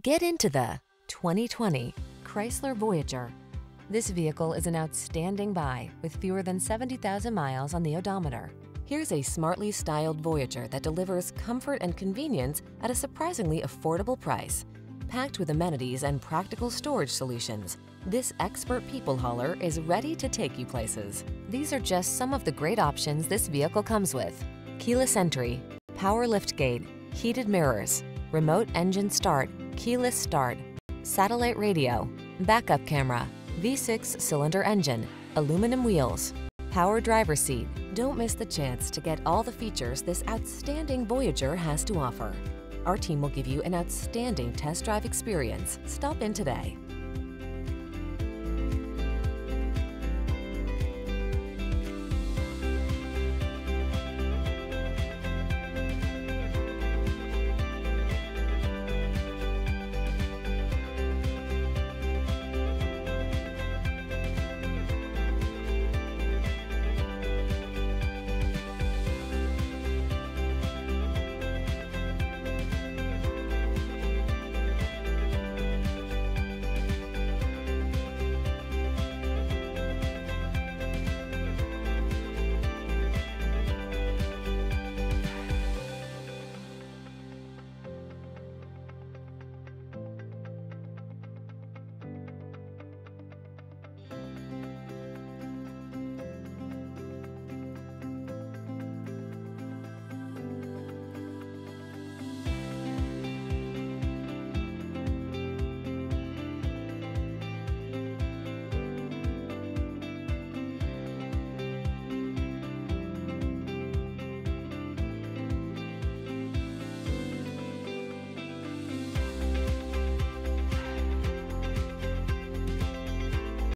Get into the 2020 Chrysler Voyager. This vehicle is an outstanding buy with fewer than 70,000 miles on the odometer. Here's a smartly styled Voyager that delivers comfort and convenience at a surprisingly affordable price. Packed with amenities and practical storage solutions, this expert people hauler is ready to take you places. These are just some of the great options this vehicle comes with. Keyless entry, power liftgate, heated mirrors, remote engine start, keyless start, satellite radio, backup camera, V6 cylinder engine, aluminum wheels, power driver seat. Don't miss the chance to get all the features this outstanding Voyager has to offer. Our team will give you an outstanding test drive experience. Stop in today.